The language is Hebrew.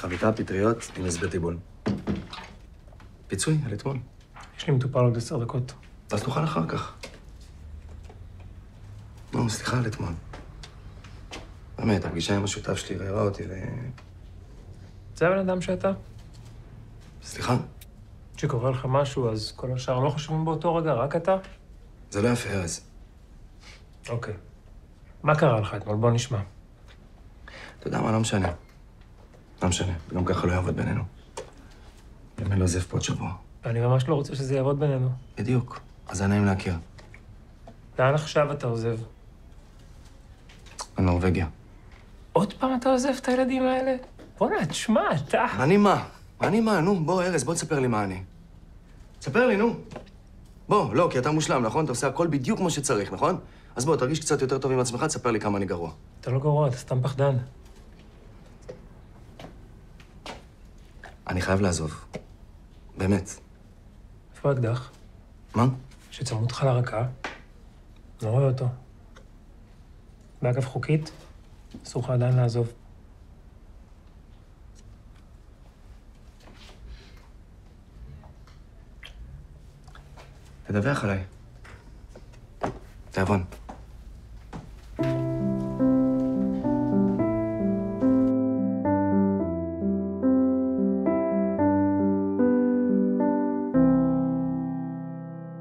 חביתה, פטריות עם הסבר טיבול. פיצוי על אתמול. יש לי מטופל עוד עשר דקות. אז תאכל אחר כך. נו, סליחה על אתמול. באמת, הפגישה עם השותף שלי ראה אותי ו... זה הבן אדם שאתה? סליחה? כשקורה לך משהו, אז כל השאר לא חשובים באותו רגע, רק אתה? זה לא יפה, ארז. אוקיי. מה קרה לך אתמול? בוא נשמע. אתה יודע מה, לא משנה. לא משנה, גם ככה לא יעבוד בינינו. אני לא עוזב פה עוד שבוע. אני ממש לא רוצה שזה יעבוד בינינו. בדיוק. אז היה נעים להכיר. לאן עכשיו אתה עוזב? לנורבגיה. עוד פעם אתה עוזב את הילדים האלה? בוא'נה, תשמע, אתה... אני מה? אני מה? נו, בוא, ארז, בוא תספר לי מה אני. ספר לי, נו. בוא, לא, כי אתה מושלם, נכון? אתה עושה הכל בדיוק כמו שצריך, נכון? אז בוא, תרגיש קצת יותר טוב עם עצמך, תספר לי כמה אני גרוע. אתה לא גרוע, אתה סתם פחדן. אני חייב לעזוב. באמת. איפה האקדח? מה? שצמוד לך לרקה? לא רואה אותו. ואגב, חוקית, אסור לך עדיין לעזוב. תדווח עליי. תיאבון.